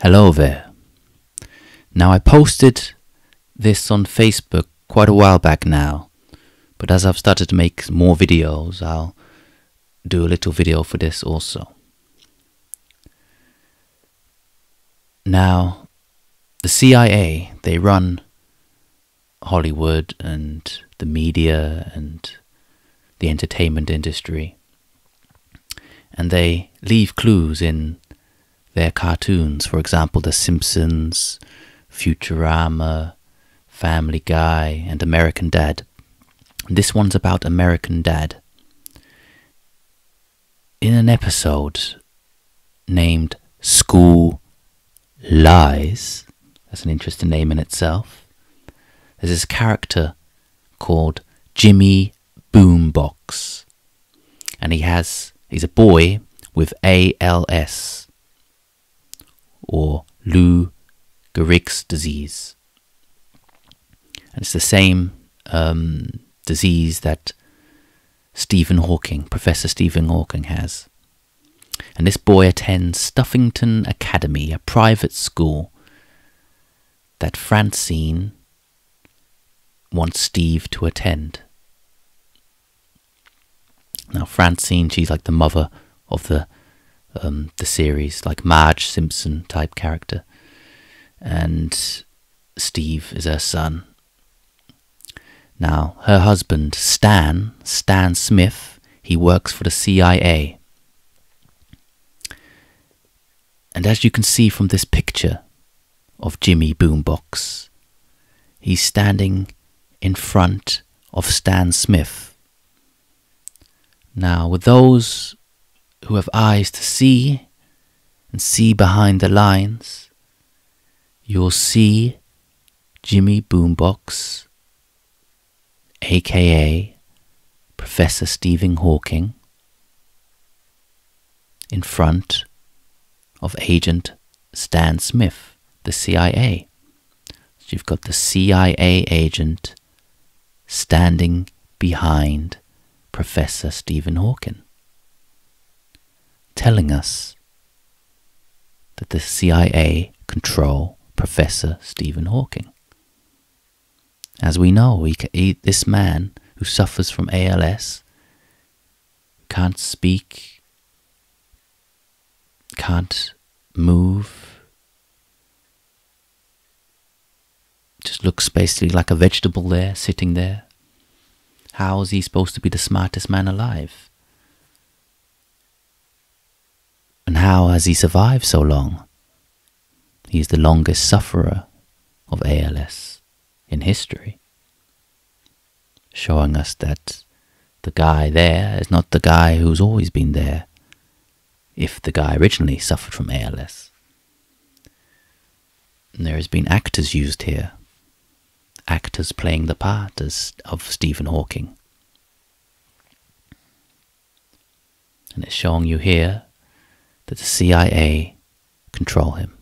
Hello there. Now, I posted this on Facebook quite a while back now, but as I've started to make more videos, I'll do a little video for this also. Now, the CIA, they run Hollywood and the media and the entertainment industry. And they leave clues in their cartoons. For example, The Simpsons, Futurama, Family Guy, and American Dad. This one's about American Dad. In an episode named School Lies, that's an interesting name in itself, there's this character called Jimmy Boombox. And he has, he's a boy with ALS or Lou Gehrig's disease. And it's the same um, disease that Stephen Hawking, Professor Stephen Hawking, has. And this boy attends Stuffington Academy, a private school that Francine wants Steve to attend. Now, Francine, she's like the mother of the um, the series, like Marge Simpson type character, and Steve is her son. Now, her husband, Stan, Stan Smith, he works for the CIA. And as you can see from this picture of Jimmy Boombox, he's standing in front of Stan Smith. Now, with those who have eyes to see and see behind the lines, you'll see Jimmy Boombox, aka Professor Stephen Hawking, in front of Agent Stan Smith, the CIA. So you've got the CIA agent standing behind Professor Stephen Hawking, telling us that the CIA control Professor Stephen Hawking. As we know, he, he, this man who suffers from ALS can't speak, can't move, just looks basically like a vegetable there, sitting there. How is he supposed to be the smartest man alive? And how has he survived so long? He is the longest sufferer of ALS in history, showing us that the guy there is not the guy who's always been there, if the guy originally suffered from ALS. And there has been actors used here actors playing the part as, of Stephen Hawking. And it's showing you here that the CIA control him.